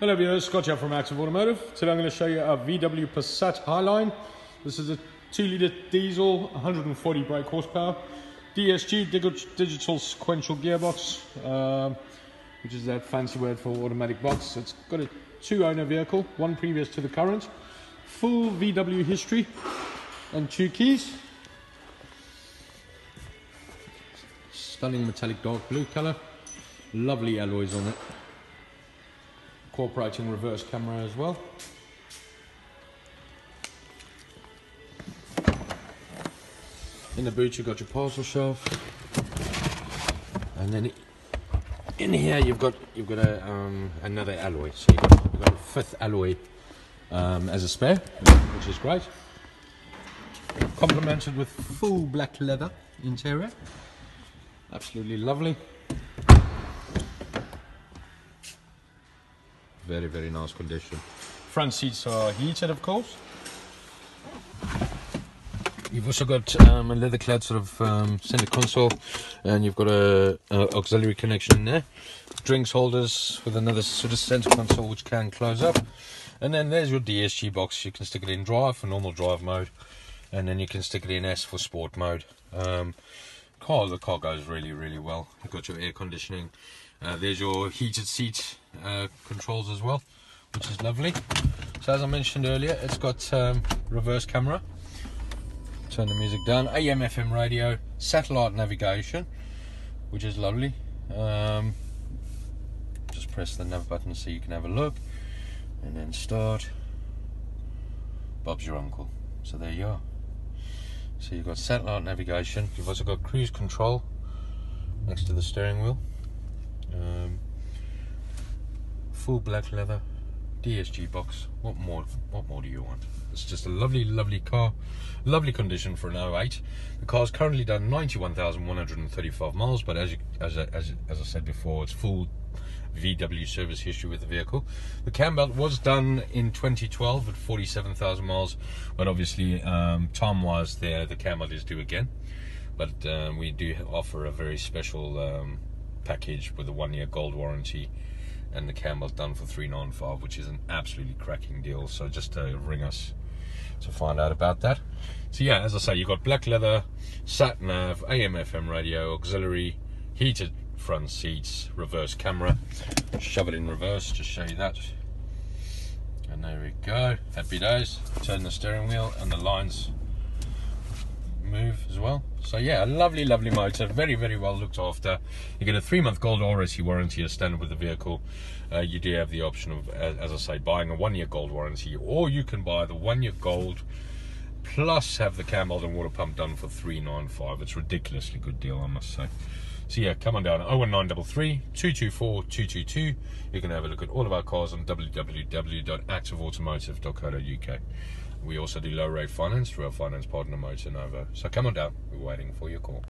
Hello viewers, Scott here from Active Automotive. Today I'm going to show you a VW Passat Highline. This is a 2 litre diesel, 140 brake horsepower, DSG, digital sequential gearbox, um, which is that fancy word for automatic box. It's got a two owner vehicle, one previous to the current, full VW history, and two keys. Stunning metallic dark blue colour, lovely alloys on it incorporating reverse camera as well. In the boot you've got your parcel shelf, and then in here you've got you've got a um, another alloy. So you've got, you've got a fifth alloy um, as a spare, which is great. Complemented with full black leather interior, absolutely lovely. Very, very nice condition. Front seats are heated, of course. You've also got um, a leather clad sort of um, center console, and you've got a, a, auxiliary connection in there. Drinks holders with another sort of center console which can close up. And then there's your DSG box. You can stick it in drive for normal drive mode, and then you can stick it in S for sport mode. Um, car, the car goes really, really well. You've got your air conditioning. Uh, there's your heated seat uh, controls as well, which is lovely. So as I mentioned earlier, it's got um, reverse camera. Turn the music down. AM, FM radio, satellite navigation, which is lovely. Um, just press the nav button so you can have a look, and then start. Bob's your uncle. So there you are. So you've got satellite navigation. You've also got cruise control next to the steering wheel. Um, full black leather DSG box. What more? What more do you want? It's just a lovely, lovely car, lovely condition for an 08. The car's currently done 91,135 miles, but as you, as as as I said before, it's full VW service history with the vehicle. The cam belt was done in 2012 at 47,000 miles, but obviously um, time-wise, there the cam belt is due again. But um, we do offer a very special um, package with a one-year gold warranty and the cam belt done for 395 which is an absolutely cracking deal. So just uh, ring us to find out about that. So yeah as i say you've got black leather sat nav am fm radio auxiliary heated front seats reverse camera. Shove it in reverse to show you that. And there we go. Happy days. Turn the steering wheel and the lines. So yeah, a lovely, lovely motor, very, very well looked after. You get a three-month gold RSE warranty as standard with the vehicle. Uh, you do have the option of, as I say, buying a one-year gold warranty, or you can buy the one-year gold plus have the cam and water pump done for 395 It's ridiculously good deal, I must say. So yeah, come on down 01933 224 222. You can have a look at all of our cars on www.activeautomotive.co.uk. We also do low rate finance through our finance partner MotoNovo. So come on down, we're waiting for your call.